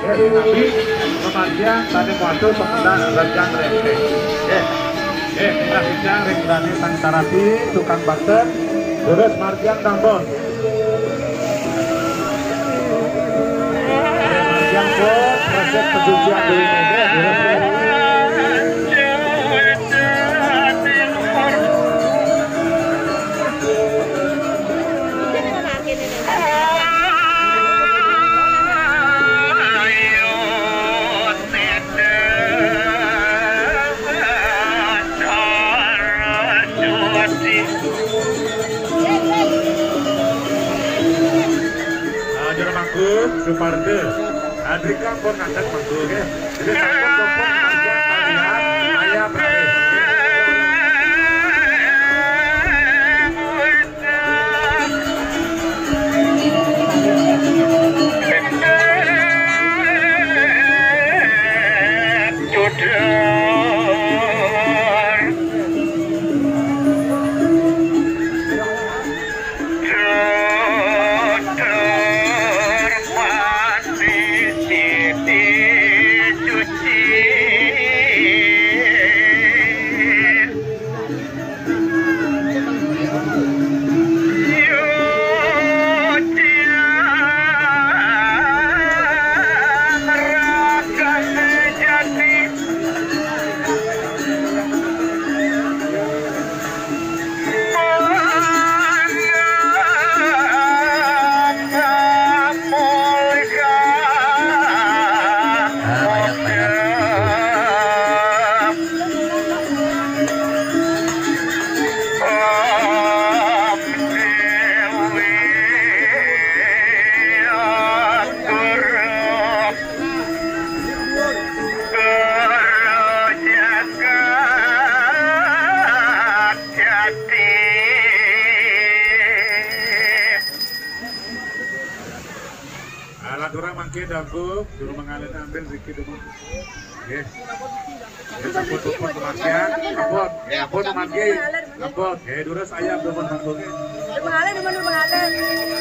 tapi kematian tadi waktu sementara rencang rente eh eh kita bincang ringrani tantarati tukang banten terus marjan tambon marjan pun proses pencucian dulu Adrika pun ngadat mantul Aladura mangke dagu, dulu mengalir ambil Riki dulu. Kita foto foto kematian, ampun, ya ampun mangke, ampun, ya dulu saya belum mantu. Mengalir, mengalir, mengalir.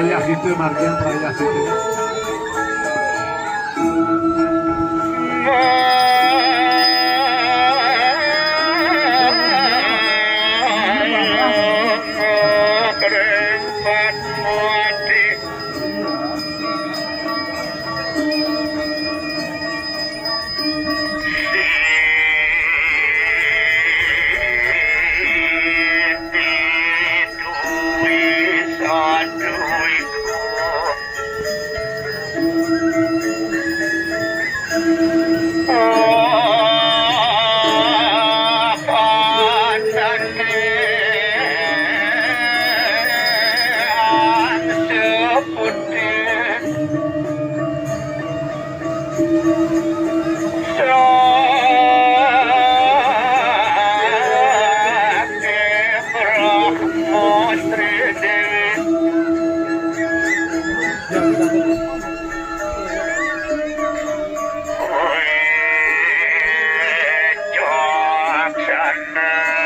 para gente, Martín, para gente. Oh. Thank you.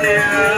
still